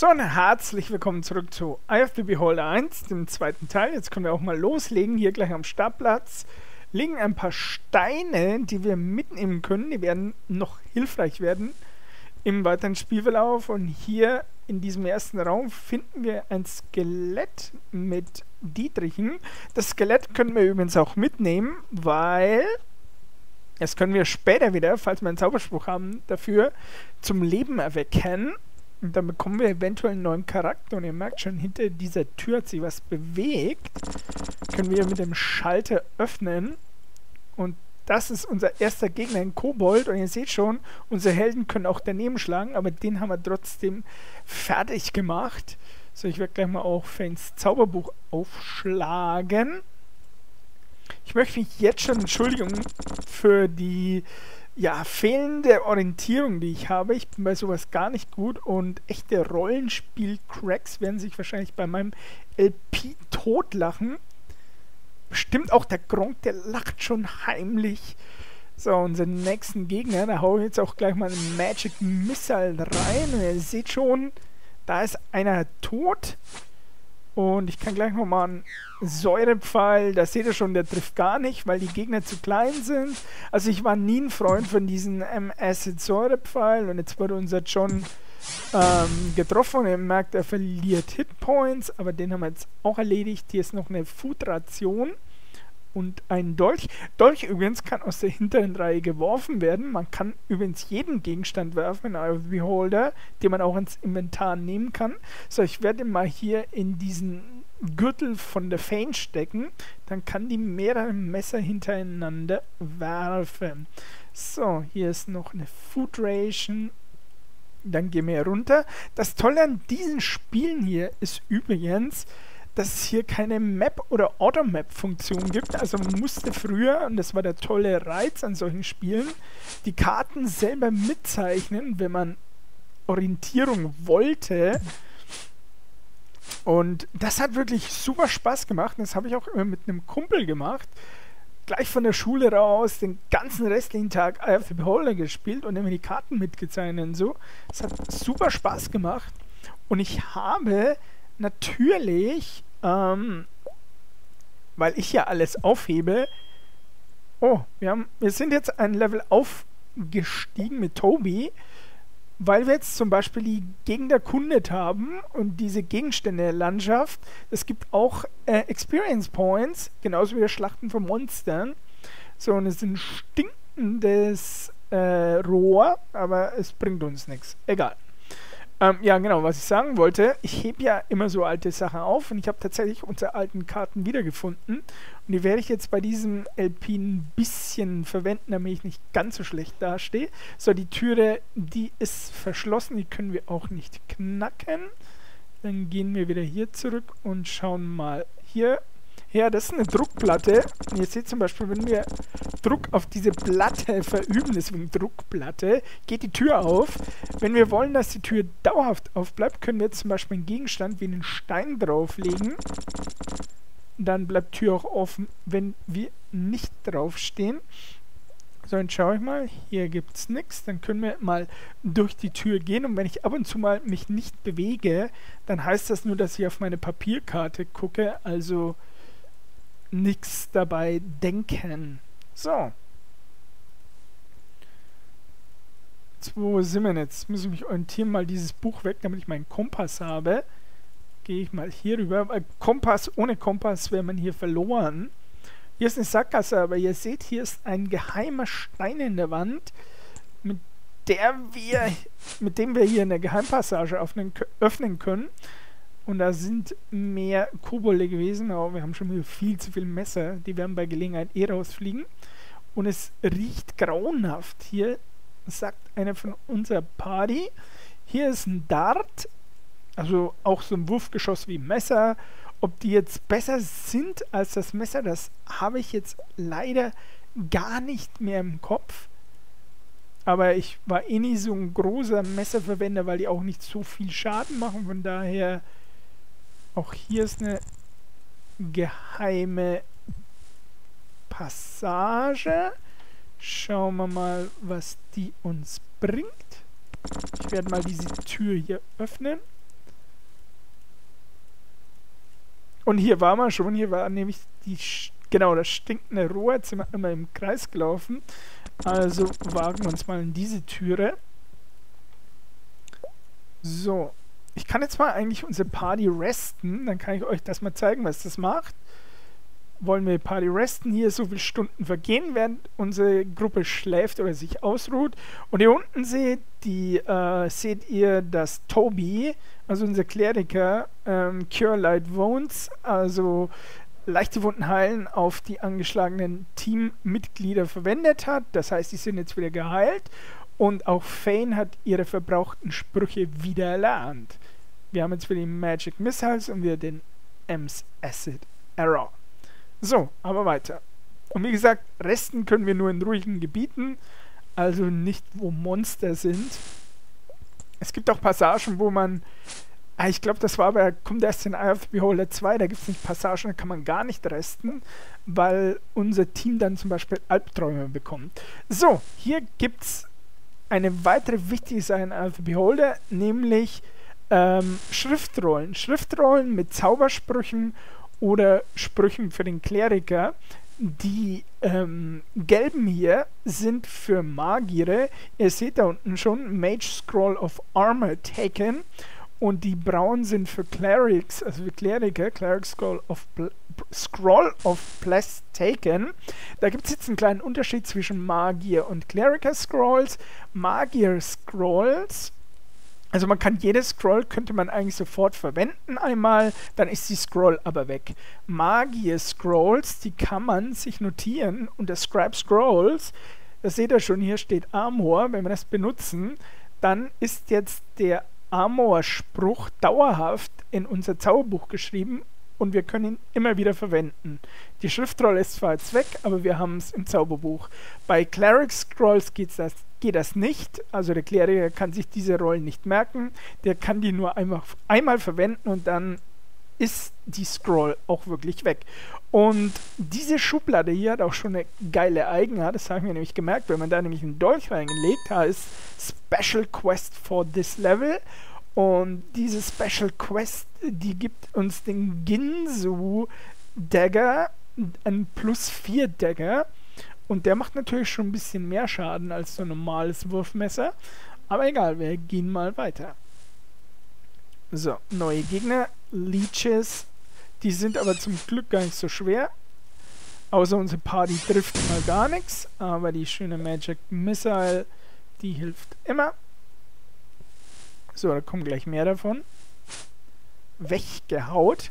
So, und herzlich willkommen zurück zu Eye Beholder 1, dem zweiten Teil. Jetzt können wir auch mal loslegen, hier gleich am Startplatz. Liegen ein paar Steine, die wir mitnehmen können. Die werden noch hilfreich werden im weiteren Spielverlauf. Und hier in diesem ersten Raum finden wir ein Skelett mit Dietrichen. Das Skelett können wir übrigens auch mitnehmen, weil das können wir später wieder, falls wir einen Zauberspruch haben, dafür zum Leben erwecken. Und dann bekommen wir eventuell einen neuen Charakter. Und ihr merkt schon, hinter dieser Tür hat sich was bewegt. Können wir mit dem Schalter öffnen. Und das ist unser erster Gegner, ein Kobold. Und ihr seht schon, unsere Helden können auch daneben schlagen. Aber den haben wir trotzdem fertig gemacht. So, ich werde gleich mal auch Fanes Zauberbuch aufschlagen. Ich möchte mich jetzt schon entschuldigen für die ja, fehlende Orientierung, die ich habe. Ich bin bei sowas gar nicht gut und echte Rollenspiel-Cracks werden sich wahrscheinlich bei meinem LP totlachen. Bestimmt auch der Gronk, der lacht schon heimlich. So, unseren nächsten Gegner, da haue ich jetzt auch gleich mal einen Magic Missile rein. Und ihr seht schon, da ist einer tot. Und ich kann gleich nochmal einen Säurepfeil, da seht ihr schon, der trifft gar nicht, weil die Gegner zu klein sind. Also ich war nie ein Freund von diesem ähm, Acid Säurepfeil und jetzt wurde unser John ähm, getroffen und ihr merkt, er verliert Hitpoints, aber den haben wir jetzt auch erledigt. Hier ist noch eine Food-Ration und ein Dolch. Dolch übrigens kann aus der hinteren Reihe geworfen werden. Man kann übrigens jeden Gegenstand werfen in Eye Beholder, den man auch ins Inventar nehmen kann. So, ich werde mal hier in diesen Gürtel von der Fane stecken. Dann kann die mehrere Messer hintereinander werfen. So, hier ist noch eine Food Ration. Dann gehen wir runter. Das Tolle an diesen Spielen hier ist übrigens, dass es hier keine Map- oder Automap-Funktion gibt. Also man musste früher, und das war der tolle Reiz an solchen Spielen, die Karten selber mitzeichnen, wenn man Orientierung wollte. Und das hat wirklich super Spaß gemacht. Und das habe ich auch immer mit einem Kumpel gemacht. Gleich von der Schule raus, den ganzen restlichen Tag Eye of the Beholder gespielt und immer die Karten mitgezeichnet und so. Es hat super Spaß gemacht. Und ich habe natürlich ähm, weil ich ja alles aufhebe. Oh, wir, haben, wir sind jetzt ein Level aufgestiegen mit Toby, weil wir jetzt zum Beispiel die Gegend erkundet haben und diese Gegenstände der Landschaft. Es gibt auch äh, Experience Points, genauso wie Schlachten von Monstern. So, und es ist ein stinkendes äh, Rohr, aber es bringt uns nichts. Egal. Ähm, ja, genau, was ich sagen wollte, ich hebe ja immer so alte Sachen auf und ich habe tatsächlich unsere alten Karten wiedergefunden und die werde ich jetzt bei diesem LP ein bisschen verwenden, damit ich nicht ganz so schlecht dastehe. So, die Türe, die ist verschlossen, die können wir auch nicht knacken. Dann gehen wir wieder hier zurück und schauen mal hier ja, das ist eine Druckplatte. Ihr seht zum Beispiel, wenn wir Druck auf diese Platte verüben, deswegen Druckplatte, geht die Tür auf. Wenn wir wollen, dass die Tür dauerhaft aufbleibt, können wir jetzt zum Beispiel einen Gegenstand wie einen Stein drauflegen. Dann bleibt die Tür auch offen, wenn wir nicht draufstehen. So, dann schaue ich mal. Hier gibt es nichts. Dann können wir mal durch die Tür gehen. Und wenn ich ab und zu mal mich nicht bewege, dann heißt das nur, dass ich auf meine Papierkarte gucke. Also nichts dabei denken. So. Jetzt, wo sind wir jetzt? Muss ich mich orientieren, mal dieses Buch weg, damit ich meinen Kompass habe. Gehe ich mal hier rüber. Kompass, ohne Kompass wäre man hier verloren. Hier ist eine Sackgasse, aber ihr seht, hier ist ein geheimer Stein in der Wand, mit der wir, mit dem wir hier eine Geheimpassage öffnen können. Und da sind mehr Kobolde gewesen, aber wir haben schon viel zu viele Messer. Die werden bei Gelegenheit eh rausfliegen. Und es riecht grauenhaft. Hier sagt einer von unserer Party. Hier ist ein Dart, also auch so ein Wurfgeschoss wie Messer. Ob die jetzt besser sind als das Messer, das habe ich jetzt leider gar nicht mehr im Kopf. Aber ich war eh nie so ein großer Messerverwender, weil die auch nicht so viel Schaden machen. Von daher auch hier ist eine geheime Passage. Schauen wir mal, was die uns bringt. Ich werde mal diese Tür hier öffnen. Und hier war man schon, hier war nämlich die, genau, das stinkende Rohrzimmer immer im Kreis gelaufen. Also wagen wir uns mal in diese Türe. So, ich kann jetzt mal eigentlich unsere Party resten, dann kann ich euch das mal zeigen, was das macht. Wollen wir Party resten, hier so viele Stunden vergehen, während unsere Gruppe schläft oder sich ausruht. Und hier unten seht, die, äh, seht ihr, dass Toby, also unser Kleriker, ähm, Cure Light Wounds, also leichte Wunden heilen, auf die angeschlagenen Teammitglieder verwendet hat. Das heißt, die sind jetzt wieder geheilt. Und auch Fane hat ihre verbrauchten Sprüche wieder erlernt. Wir haben jetzt wieder die Magic Missiles und wieder den Ems Acid Error. So, aber weiter. Und wie gesagt, resten können wir nur in ruhigen Gebieten, also nicht wo Monster sind. Es gibt auch Passagen, wo man Ah, ich glaube, das war aber, kommt erst in Eye of the Beholder 2, da gibt es nicht Passagen, da kann man gar nicht resten, weil unser Team dann zum Beispiel Albträume bekommt. So, hier gibt es eine weitere wichtige Sache in Eye of the Beholder, nämlich ähm, Schriftrollen. Schriftrollen mit Zaubersprüchen oder Sprüchen für den Kleriker. Die ähm, gelben hier sind für Magiere. Ihr seht da unten schon Mage Scroll of Armor Taken. Und die braunen sind für Clerics, also für Kleriker, Cleric Scroll of, Bl Scroll of Bless Taken. Da gibt es jetzt einen kleinen Unterschied zwischen Magier und Cleriker Scrolls. Magier Scrolls also man kann jedes Scroll, könnte man eigentlich sofort verwenden einmal, dann ist die Scroll aber weg. Magier Scrolls, die kann man sich notieren unter Scribe Scrolls. Das seht ihr schon, hier steht Armor. Wenn wir das benutzen, dann ist jetzt der Amor-Spruch dauerhaft in unser Zauberbuch geschrieben und wir können ihn immer wieder verwenden. Die Schriftrolle ist zwar jetzt weg, aber wir haben es im Zauberbuch. Bei Cleric Scrolls geht's das, geht das nicht. Also der Kleriker kann sich diese Rollen nicht merken. Der kann die nur einmal, einmal verwenden und dann ist die Scroll auch wirklich weg. Und diese Schublade hier hat auch schon eine geile Eigenart, das haben wir nämlich gemerkt, wenn man da nämlich einen Dolch reingelegt hat, ist Special Quest for this Level. Und diese Special Quest, die gibt uns den Ginsu Dagger, ein plus 4 Dagger. Und der macht natürlich schon ein bisschen mehr Schaden als so ein normales Wurfmesser. Aber egal, wir gehen mal weiter. So, neue Gegner. Leeches. Die sind aber zum Glück gar nicht so schwer. Außer unsere Party trifft mal gar nichts. Aber die schöne Magic Missile, die hilft immer. So, da kommen gleich mehr davon. Weggehaut.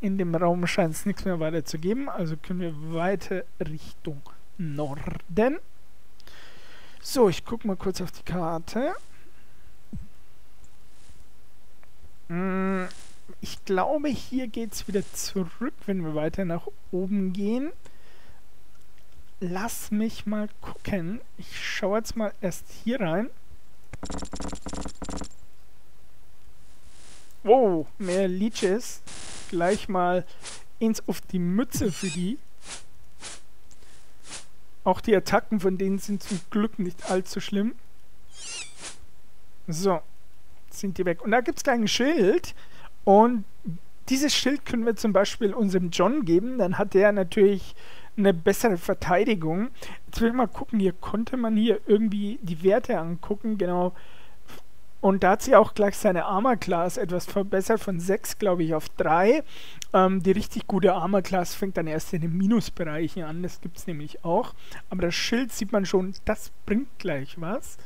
In dem Raum scheint es nichts mehr weiter zu geben. Also können wir weiter Richtung Norden. So, ich gucke mal kurz auf die Karte. Mm, ich glaube, hier geht es wieder zurück, wenn wir weiter nach oben gehen. Lass mich mal gucken. Ich schaue jetzt mal erst hier rein. Wow, mehr Leeches. Gleich mal ins auf die Mütze für die. Auch die Attacken von denen sind zum Glück nicht allzu schlimm. So, sind die weg. Und da gibt es gleich ein Schild. Und dieses Schild können wir zum Beispiel unserem John geben. Dann hat der natürlich eine bessere Verteidigung. Jetzt will ich mal gucken, hier konnte man hier irgendwie die Werte angucken. Genau. Und da hat sie auch gleich seine Armor-Class etwas verbessert, von 6, glaube ich, auf 3. Ähm, die richtig gute Armor-Class fängt dann erst in den Minusbereichen an, das gibt es nämlich auch. Aber das Schild sieht man schon, das bringt gleich was.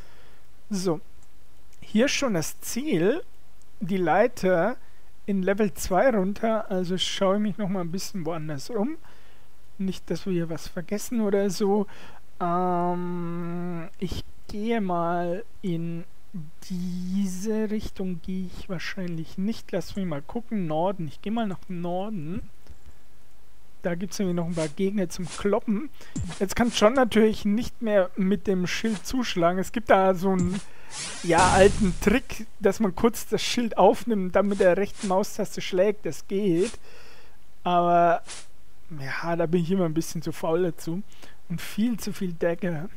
So, hier schon das Ziel, die Leiter in Level 2 runter, also schaue ich mich nochmal ein bisschen woanders um. Nicht, dass wir hier was vergessen oder so. Ähm, ich gehe mal in diese Richtung gehe ich wahrscheinlich nicht. Lass mich mal gucken. Norden. Ich gehe mal nach Norden. Da gibt es nämlich noch ein paar Gegner zum Kloppen. Jetzt kann John natürlich nicht mehr mit dem Schild zuschlagen. Es gibt da so einen ja, alten Trick, dass man kurz das Schild aufnimmt dann mit der rechten Maustaste schlägt. Das geht. Aber ja, da bin ich immer ein bisschen zu faul dazu. Und viel zu viel Decke.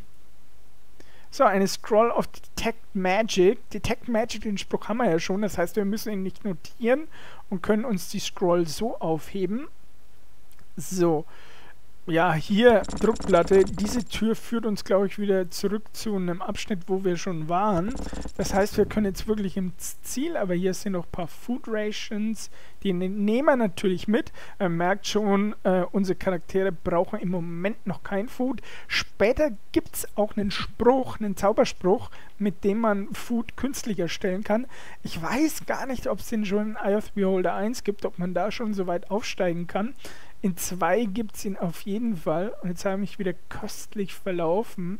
So, eine Scroll of Detect Magic. Detect Magic, den Spruch haben wir ja schon. Das heißt, wir müssen ihn nicht notieren und können uns die Scroll so aufheben. So, ja, hier Druckplatte. Diese Tür führt uns, glaube ich, wieder zurück zu einem Abschnitt, wo wir schon waren. Das heißt, wir können jetzt wirklich ins Ziel, aber hier sind noch ein paar Food Rations. Die ne-, nehmen wir natürlich mit. Er merkt schon, äh, unsere Charaktere brauchen im Moment noch kein Food. Später gibt es auch einen Spruch, einen Zauberspruch, mit dem man Food künstlich erstellen kann. Ich weiß gar nicht, ob es den schon in Eye of Beholder 1 gibt, ob man da schon so weit aufsteigen kann. In 2 gibt es ihn auf jeden Fall. Und jetzt habe ich mich wieder köstlich verlaufen.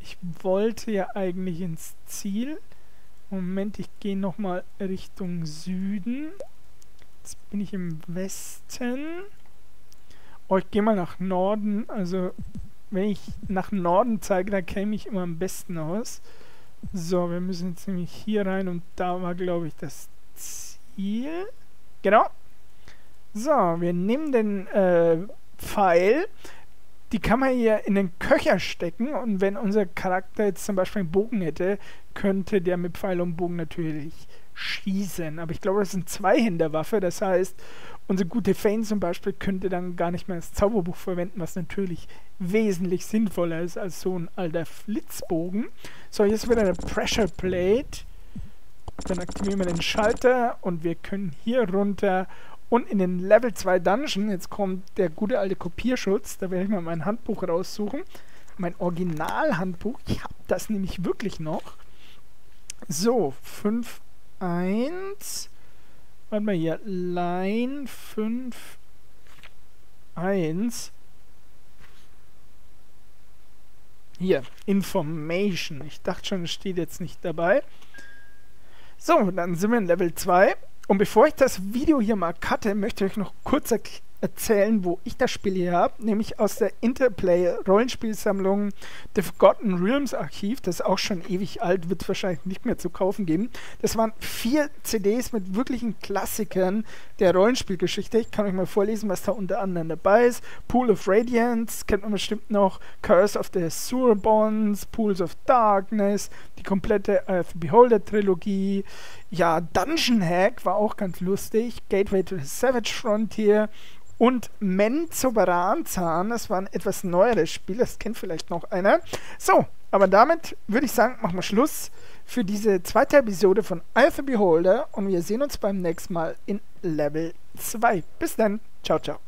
Ich wollte ja eigentlich ins Ziel. Moment, ich gehe nochmal Richtung Süden. Jetzt bin ich im Westen. Oh, ich gehe mal nach Norden. Also, wenn ich nach Norden zeige, da käme ich immer am besten aus. So, wir müssen jetzt nämlich hier rein und da war, glaube ich, das Ziel. Genau, so, wir nehmen den äh, Pfeil. Die kann man hier in den Köcher stecken und wenn unser Charakter jetzt zum Beispiel einen Bogen hätte, könnte der mit Pfeil und Bogen natürlich schießen. Aber ich glaube, das ist eine Zweihänderwaffe. Das heißt, unsere gute Fane zum Beispiel könnte dann gar nicht mehr das Zauberbuch verwenden, was natürlich wesentlich sinnvoller ist als so ein alter Flitzbogen. So, hier ist wieder eine Pressure Plate. Dann aktivieren wir den Schalter und wir können hier runter und in den Level 2 Dungeon, jetzt kommt der gute alte Kopierschutz, da werde ich mal mein Handbuch raussuchen. Mein Originalhandbuch, ich habe das nämlich wirklich noch. So, 5, 1. Warte mal hier, Line 5, 1. Hier, Information. Ich dachte schon, es steht jetzt nicht dabei. So, dann sind wir in Level 2. Und bevor ich das Video hier mal cutte, möchte ich euch noch kurz erklären, erzählen, wo ich das Spiel hier habe, nämlich aus der Interplay Rollenspielsammlung The Forgotten Realms Archiv. Das ist auch schon ewig alt, wird es wahrscheinlich nicht mehr zu kaufen geben. Das waren vier CDs mit wirklichen Klassikern der Rollenspielgeschichte. Ich kann euch mal vorlesen, was da unter anderem dabei ist. Pool of Radiance, kennt man bestimmt noch. Curse of the Sewer Bonds, Pools of Darkness, die komplette Earth Beholder Trilogie. Ja, Dungeon Hack war auch ganz lustig. Gateway to the Savage Frontier und Menzoberranzahn. Das war ein etwas neueres Spiel, das kennt vielleicht noch einer. So, aber damit würde ich sagen, machen wir Schluss für diese zweite Episode von Alpha Beholder und wir sehen uns beim nächsten Mal in Level 2. Bis dann, ciao, ciao.